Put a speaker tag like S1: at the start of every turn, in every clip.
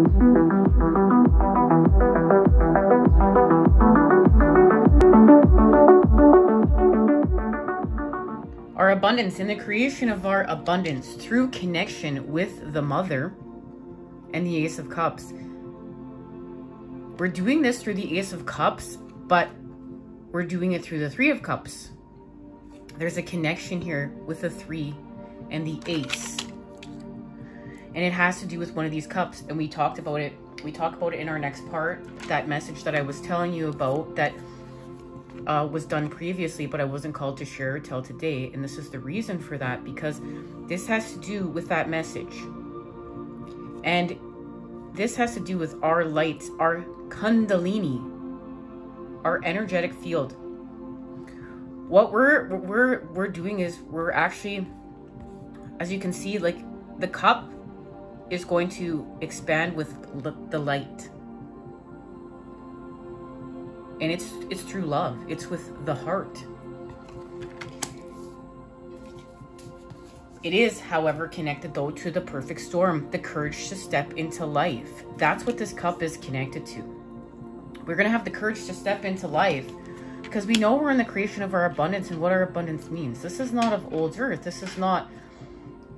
S1: Our abundance in the creation of our abundance through connection with the mother and the Ace of Cups. We're doing this through the Ace of Cups, but we're doing it through the Three of Cups. There's a connection here with the Three and the Ace. And it has to do with one of these cups. And we talked about it. We talk about it in our next part. That message that I was telling you about that uh, was done previously, but I wasn't called to share till today. And this is the reason for that because this has to do with that message. And this has to do with our light, our kundalini, our energetic field. What we're we're we're doing is we're actually, as you can see, like the cup is going to expand with the light. And it's it's through love. It's with the heart. It is, however, connected though to the perfect storm, the courage to step into life. That's what this cup is connected to. We're going to have the courage to step into life because we know we're in the creation of our abundance and what our abundance means. This is not of old earth. This is not,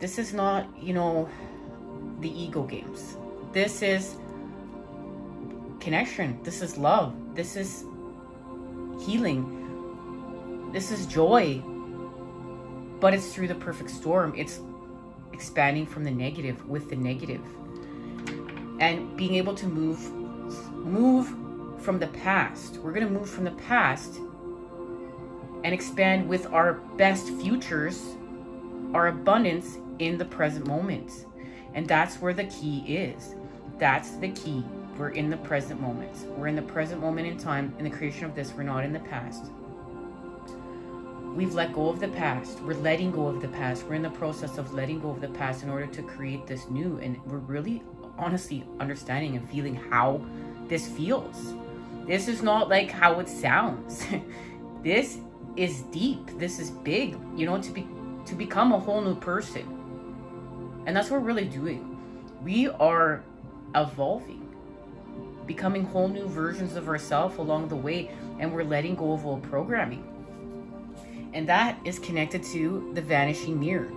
S1: this is not, you know, the ego games. This is connection. This is love. This is healing. This is joy but it's through the perfect storm. It's expanding from the negative with the negative. And being able to move move from the past. We're going to move from the past and expand with our best futures, our abundance in the present moment. And that's where the key is. That's the key. We're in the present moment. We're in the present moment in time in the creation of this. We're not in the past. We've let go of the past. We're letting go of the past. We're in the process of letting go of the past in order to create this new. And we're really honestly understanding and feeling how this feels. This is not like how it sounds. this is deep. This is big, you know, to be to become a whole new person. And that's what we're really doing. We are evolving, becoming whole new versions of ourselves along the way, and we're letting go of old programming. And that is connected to the vanishing mirror,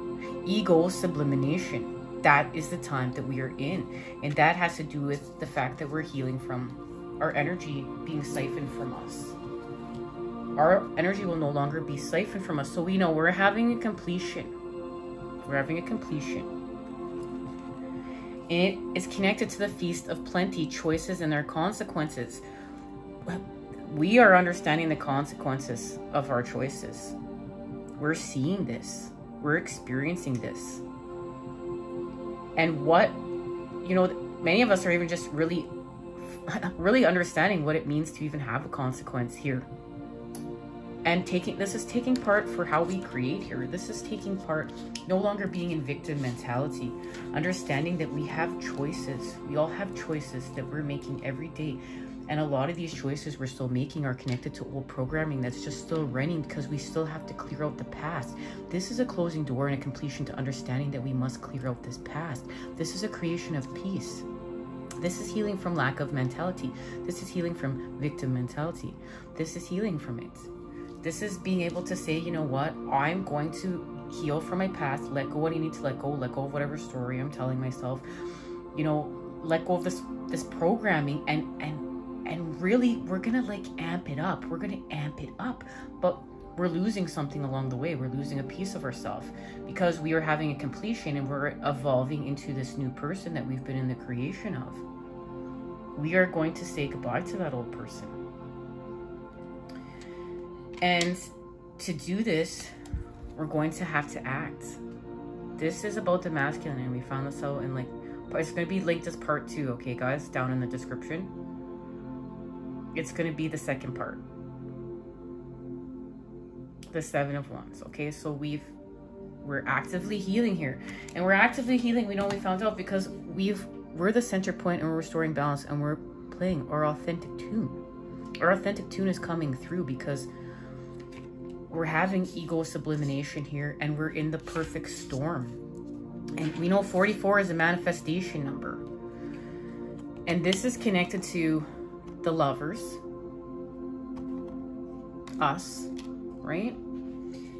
S1: ego sublimination. That is the time that we are in. And that has to do with the fact that we're healing from our energy being siphoned from us. Our energy will no longer be siphoned from us. So we know we're having a completion. We're having a completion. It is connected to the feast of plenty, choices, and their consequences. We are understanding the consequences of our choices. We're seeing this. We're experiencing this. And what, you know, many of us are even just really, really understanding what it means to even have a consequence here. And taking, this is taking part for how we create here. This is taking part, no longer being in victim mentality. Understanding that we have choices. We all have choices that we're making every day. And a lot of these choices we're still making are connected to old programming that's just still running because we still have to clear out the past. This is a closing door and a completion to understanding that we must clear out this past. This is a creation of peace. This is healing from lack of mentality. This is healing from victim mentality. This is healing from it. This is being able to say, you know what, I'm going to heal from my past, let go what I need to let go, let go of whatever story I'm telling myself, you know, let go of this this programming and and and really we're gonna like amp it up. We're gonna amp it up but we're losing something along the way. We're losing a piece of ourselves because we are having a completion and we're evolving into this new person that we've been in the creation of. We are going to say goodbye to that old person and to do this we're going to have to act this is about the masculine and we found this out in like it's going to be linked as part two okay guys down in the description it's going to be the second part. The seven of wands. Okay, so we've we're actively healing here. And we're actively healing, we know we found out because we've we're the center point and we're restoring balance and we're playing our authentic tune. Our authentic tune is coming through because we're having ego sublimination here and we're in the perfect storm. And we know 44 is a manifestation number. And this is connected to the lovers, us, right?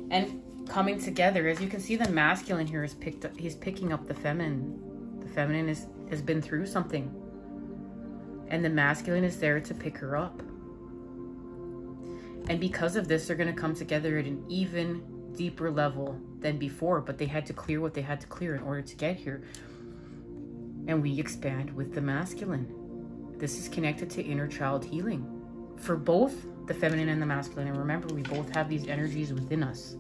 S1: And coming together, as you can see, the masculine here is picked up, he's picking up the feminine. The feminine is, has been through something. And the masculine is there to pick her up. And because of this, they're going to come together at an even deeper level than before, but they had to clear what they had to clear in order to get here. And we expand with the masculine. This is connected to inner child healing for both the feminine and the masculine. And remember, we both have these energies within us.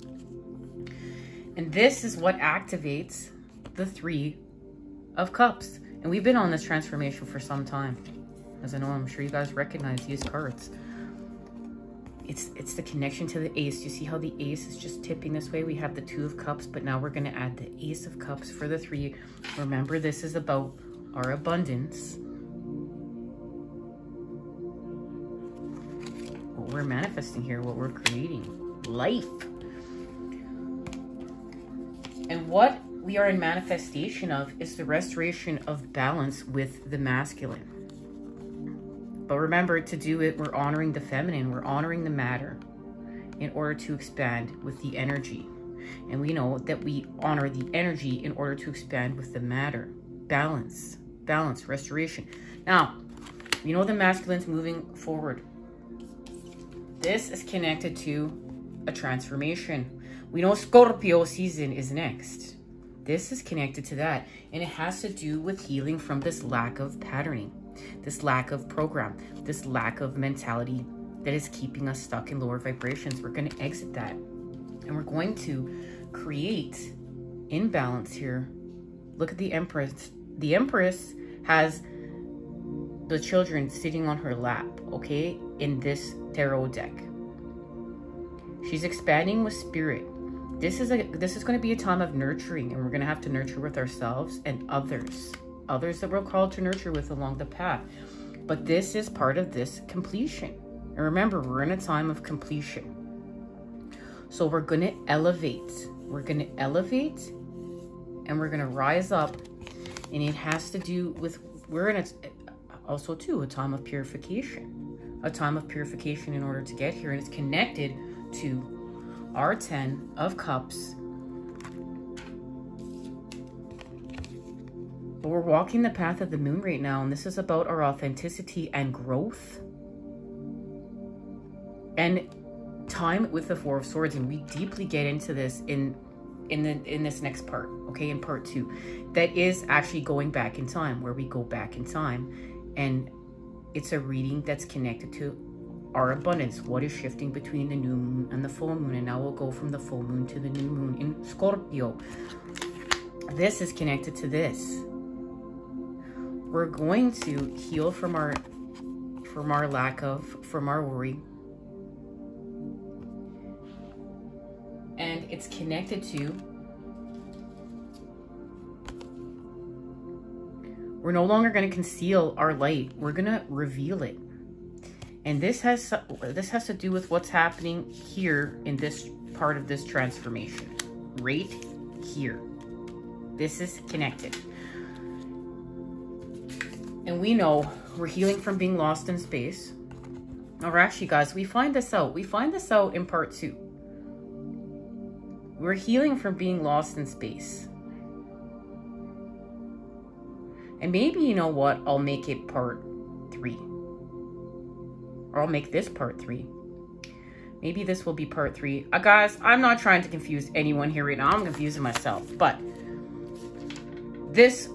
S1: And this is what activates the Three of Cups. And we've been on this transformation for some time. As I know, I'm sure you guys recognize these cards it's it's the connection to the ace. You see how the ace is just tipping this way? We have the two of cups, but now we're going to add the ace of cups for the three. Remember, this is about our abundance. What we're manifesting here, what we're creating. Life. And what we are in manifestation of is the restoration of balance with the masculine. But remember, to do it, we're honoring the feminine, we're honoring the matter in order to expand with the energy. And we know that we honor the energy in order to expand with the matter. Balance, balance, restoration. Now, we know the masculine's moving forward. This is connected to a transformation. We know Scorpio season is next. This is connected to that. And it has to do with healing from this lack of patterning this lack of program, this lack of mentality that is keeping us stuck in lower vibrations. We're going to exit that and we're going to create imbalance here. Look at the Empress. The Empress has the children sitting on her lap, okay, in this tarot deck. She's expanding with spirit. This is a this is going to be a time of nurturing and we're going to have to nurture with ourselves and others others that we're called to nurture with along the path. But this is part of this completion. And remember, we're in a time of completion. So we're going to elevate. We're going to elevate and we're going to rise up. And it has to do with, we're in a, also too, a time of purification. A time of purification in order to get here. And it's connected to our 10 of cups But we're walking the path of the moon right now, and this is about our authenticity and growth. And time with the Four of Swords, and we deeply get into this in in the in this next part, okay, in part two. That is actually going back in time, where we go back in time. And it's a reading that's connected to our abundance. What is shifting between the new moon and the full moon? And now we'll go from the full moon to the new moon in Scorpio. This is connected to this we're going to heal from our from our lack of from our worry. And it's connected to we're no longer going to conceal our light. We're going to reveal it. And this has this has to do with what's happening here in this part of this transformation. Right here. This is connected and we know we're healing from being lost in space. Or actually, guys, we find this out. We find this out in part two. We're healing from being lost in space. And maybe, you know what, I'll make it part three. Or I'll make this part three. Maybe this will be part three. Uh, guys, I'm not trying to confuse anyone here right now. I'm confusing myself. But this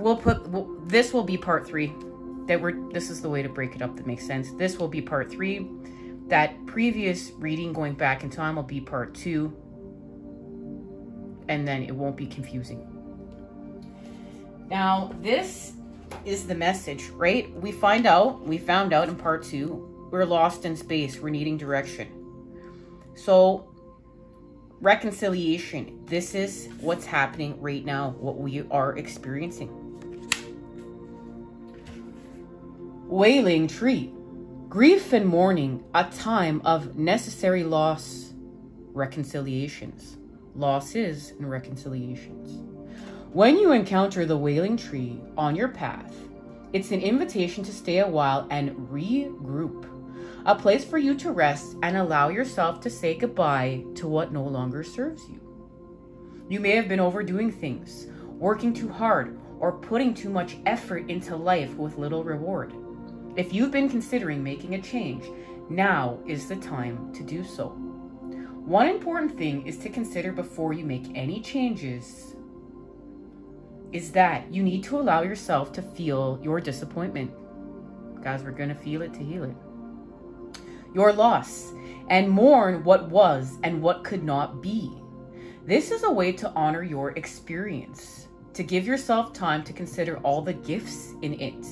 S1: we'll put we'll, this will be part three that we're this is the way to break it up that makes sense. This will be part three. That previous reading going back in time will be part two. And then it won't be confusing. Now this is the message right? We find out we found out in part two we're lost in space. We're needing direction. So reconciliation. This is what's happening right now what we are experiencing wailing tree. Grief and mourning, a time of necessary loss, reconciliations, losses and reconciliations. When you encounter the wailing tree on your path, It's an invitation to stay a while and regroup. A place for you to rest and allow yourself to say goodbye to what no longer serves you. You may have been overdoing things, working too hard, or putting too much effort into life with little reward. If you've been considering making a change, now is the time to do so. One important thing is to consider before you make any changes is that you need to allow yourself to feel your disappointment. Guys, we're going to feel it to heal it. Your loss and mourn what was and what could not be. This is a way to honor your experience, to give yourself time to consider all the gifts in it,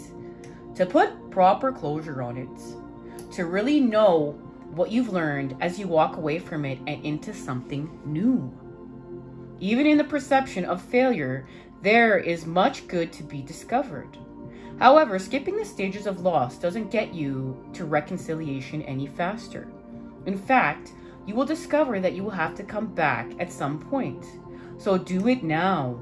S1: to put proper closure on it, to really know what you've learned as you walk away from it and into something new. Even in the perception of failure, there is much good to be discovered. However, skipping the stages of loss doesn't get you to reconciliation any faster. In fact, you will discover that you will have to come back at some point. So do it now.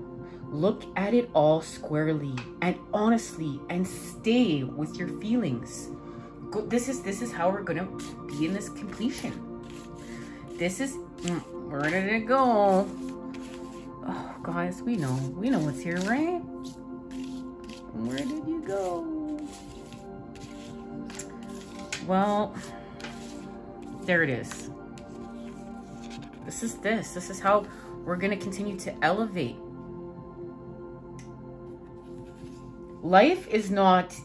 S1: Look at it all squarely and honestly and stay with your feelings. This is this is how we're to be in this completion. This is mm, where did it go? Oh, guys, we know. We know what's here, right? Where did you go? Well, there it is. This is this. This is how we're to continue to elevate. Life is not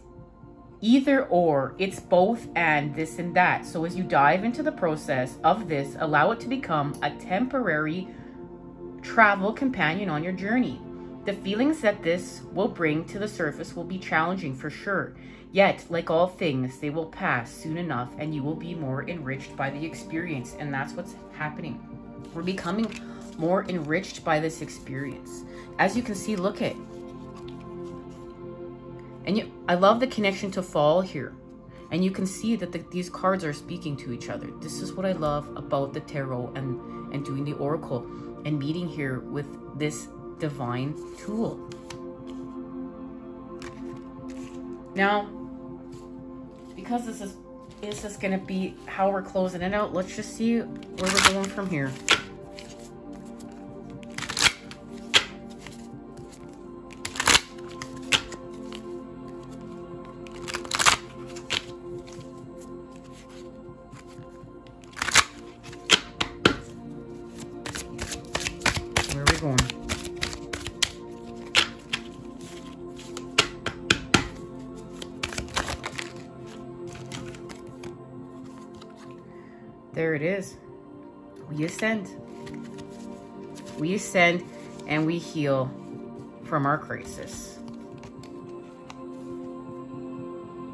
S1: either or, it's both and this and that. So as you dive into the process of this, allow it to become a temporary travel companion on your journey. The feelings that this will bring to the surface will be challenging for sure. Yet, like all things, they will pass soon enough and you will be more enriched by the experience. And that's what's happening. We're becoming more enriched by this experience. As you can see, look at. And you, I love the connection to fall here. And you can see that the, these cards are speaking to each other. This is what I love about the tarot and, and doing the oracle and meeting here with this divine tool. Now, because this is is this going to be how we're closing it out, let's just see where we're going from here. There it is. We ascend. We ascend and we heal from our crisis.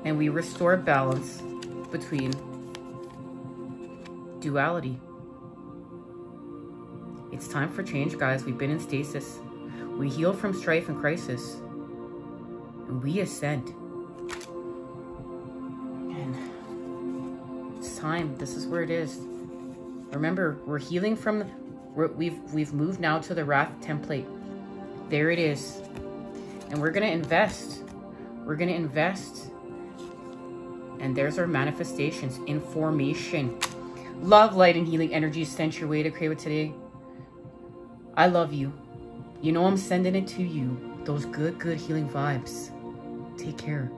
S1: And we restore balance between duality. It's time for change, guys. We've been in stasis. We heal from strife and crisis. And we ascend. Time. This is where it is. Remember, we're healing from, we we've, we've moved now to the Wrath template. There it is. And we're going to invest. We're going to invest. And there's our manifestations in formation. Love, light, and healing energy sent your way to create today. I love you. You know I'm sending it to you. Those good, good healing vibes. Take care.